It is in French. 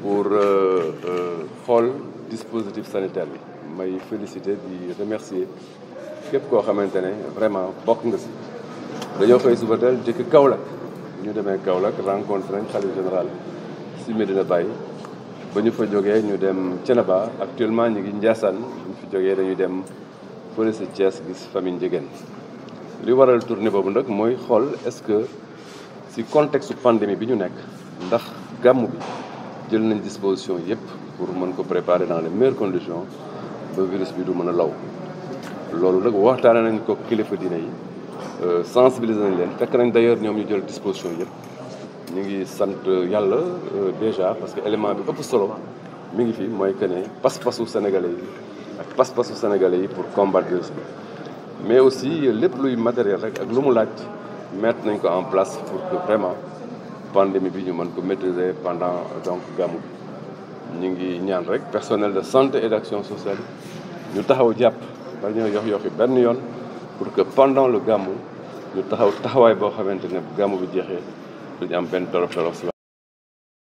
pour xool dispositif sanitaire bi. May féliciter di remercier képp koo xamante ne vraiment bokk nga si. Dañoo xëy suba teel jëkk Kaolack. Ñu demee Kaolack rencontré nañ général si Medina Baye. Ba ñu fa jógee ñu dem Thiénaba. Actuellement ñu ngi Ndiassane. Bu ñu fi jógee dañuy dem fële Thiès gis famille li waral tournée boobu nag mooy xool est-ce que si contexte pandémie bi ñu nekk ndax gàmmu bi jël nañ disposition pour préparer dans les meilleures conditions ba virus bi du mën a law. Loolu nag waxtaane nañ yi sensibiliser nañ leen. D'ailleurs ñoom ñu jël disposition ñu yàlla déjà parce que élément bi ëpp solo pas-pasu sénégalais yi pas-pasu pour combattre virus mais aussi lépp luy matériel rek ak en place pour que vraiment pandémie bi ñu mën ko maîtriser pendant donc gàmmu ñu ngi ñaan rek personnel de santé et d'action sociale ñu taxaw jàpp ba ñoo yox yoxi benn yoon pour que pendant le gàmmu ñu taxaw taxawaay boo xamante ne gàmmu bi jeexee duñu am benn torof si